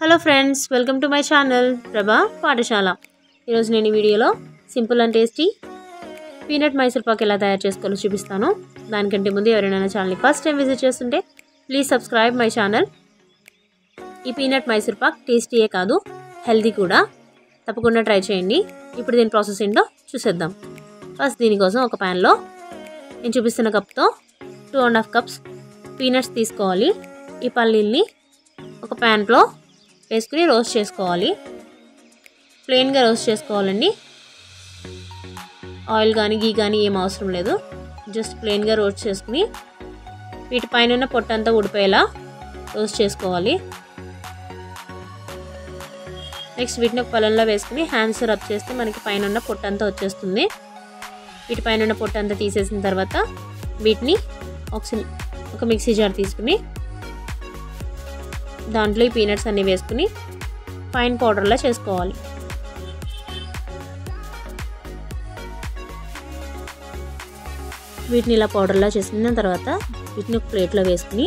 Hello friends welcome to my channel Prabha Pathashala. ఈరోజు నేను ఈ వీడియోలో simple and tasty peanut Mysore pak ఎలా తయారు చేసుకోవాలో చూపిస్తాను. దానికంటే ముందు ఎవరైనా ఛానల్ని ఫస్ట్ టైం విజిట్ చేస్తుంటే ప్లీజ్ సబ్స్క్రైబ్ మై ఛానల్. ఈ పీనట్ మైసూర్ పాక్ టేస్టీయే కాదు హెల్దీ కూడా. తప్పకుండా ట్రై చేయండి. ఇప్పుడు దీని ప్రాసెస్ ఏంటో చూసేద్దాం. ఫస్ట్ దీనికోసం ఒక ప్యాన్లో నేను చూపిస్తున్న కప్తో two and half cups peanuts తీసుకోవాలి. ఈ పల్లీల్ని ఒక ప్యాన్లో వేసుకుని రోస్ట్ చేసుకోవాలి. ప్లెయిన్గా రోస్ట్ చేసుకోవాలండి. ఆయిల్ కానీ గీ కానీ ఏం అవసరం లేదు. జస్ట్ ప్లెయిన్గా రోస్ట్ చేసుకుని వీటిపైన ఉన్న పొట్టంతా ఉడిపోయేలా రోస్ట్ చేసుకోవాలి. నెక్స్ట్ వీటిని ఒక పొలంలో వేసుకుని హ్యాండ్స్ రబ్ చేస్తే మనకి పైన ఉన్న పొట్టంతా వచ్చేస్తుంది. వీటిపైన ఉన్న పొట్టంతా తీసేసిన తర్వాత వీటిని ఒక ఒక మిక్సీ జార్ తీసుకుని దాంట్లో ఈ పీనట్స్ అన్నీ వేసుకుని ఫైన్ పౌడర్లా చేసుకోవాలి. వీటిని ఇలా పౌడర్లా చేసుకున్న తర్వాత వీటిని ఒక ప్లేట్లో వేసుకుని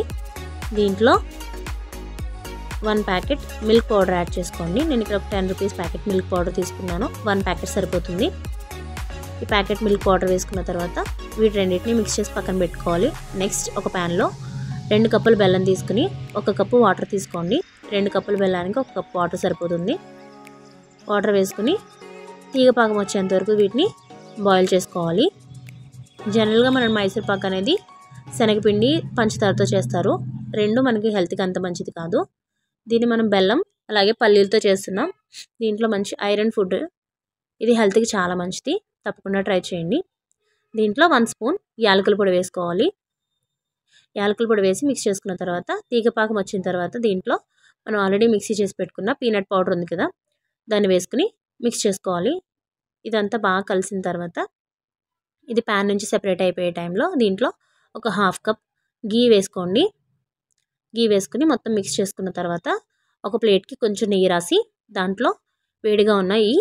దీంట్లో one packet milk powder add చేసుకోండి. నేను ఇక్కడ ఒక ten rupees packet milk powder తీసుకున్నాను. వన్ ప్యాకెట్ సరిపోతుంది. ఈ ప్యాకెట్ మిల్క్ పౌడర్ వేసుకున్న తర్వాత వీటి రెండింటిని మిక్స్ చేసి పక్కన పెట్టుకోవాలి. నెక్స్ట్ ఒక ప్యాన్లో రెండు కప్పులు బెల్లం తీసుకుని ఒక కప్పు వాటర్ తీసుకోండి. రెండు కప్పులు బెల్లానికి ఒక కప్పు వాటర్ సరిపోతుంది. వాటర్ వేసుకుని తీగ పాకం వచ్చేంత వరకు వీటిని బాయిల్ చేసుకోవాలి. జనరల్గా మనం మైసూర్ పాక్ అనేది శనగపిండి పంచదారతో చేస్తారు. రెండు మనకి హెల్త్కి అంత మంచిది కాదు. దీన్ని మనం బెల్లం అలాగే పల్లీలతో చేస్తున్నాం. దీంట్లో మంచి ఐరన్ ఫుడ్. ఇది హెల్త్కి చాలా మంచిది. తప్పకుండా ట్రై చేయండి. దీంట్లో వన్ స్పూన్ యాలకుల పొడి వేసుకోవాలి. యాలకుల పొడి వేసి మిక్స్ చేసుకున్న తర్వాత తీగపాకం వచ్చిన తర్వాత దీంట్లో మనం ఆల్రెడీ మిక్సీ చేసి పెట్టుకున్న పీనట్ పౌడర్ ఉంది కదా దాన్ని వేసుకుని మిక్స్ చేసుకోవాలి. ఇదంతా బాగా కలిసిన తర్వాత ఇది ప్యాన్ నుంచి సెపరేట్ అయిపోయే టైంలో దీంట్లో ఒక హాఫ్ కప్ గీ వేసుకోండి. గీ వేసుకుని మొత్తం మిక్స్ చేసుకున్న తర్వాత ఒక ప్లేట్కి కొంచెం నెయ్యి రాసి దాంట్లో వేడిగా ఉన్న ఈ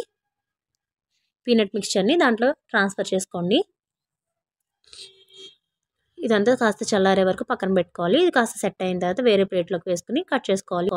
పీనట్ మిక్చర్ని దాంట్లో ట్రాన్స్ఫర్ చేసుకోండి. ఇదంతా కాస్త చల్లారే వరకు పక్కన పెట్టుకోవాలి. ఇది కాస్త సెట్ అయిన తర్వాత వేరే ప్లేట్లోకి వేసుకుని కట్ చేసుకోవాలి.